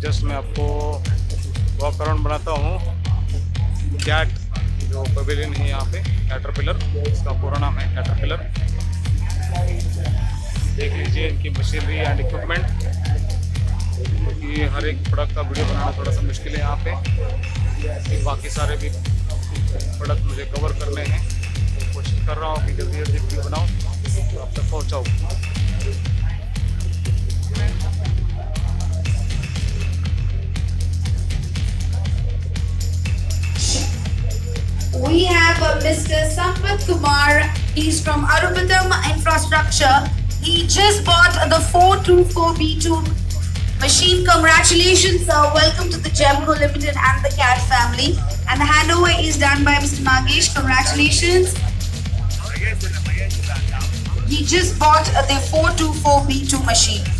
Just मैं आपको walk around बनाता हूँ। कैट जो पवेलियन है यहाँ पे कैटरपिलर इसका पूरा नाम है कैटरपिलर देख लीजिए इनकी मशीनरी एंड इक्विपमेंट क्योंकि हर एक प्रोडक्ट का वीडियो बनाना थोड़ा सा मुश्किल है यहाँ पे। बाकी सारे भी प्रोडक्ट मुझे कवर करने हैं। तो कोशिश कर रहा हूँ कि जल्दी जल्दी वीडियो बनाऊँ। तो आप तक पहुँचाऊँ। We have uh, Mr. Sampath Kumar. He's from Arubatam Infrastructure. He just bought the 424B2 machine. Congratulations, sir. Welcome to the Gemco Limited and the CAT family. And the handover is done by Mr. Nagesh. Congratulations. He just bought the 424B2 machine.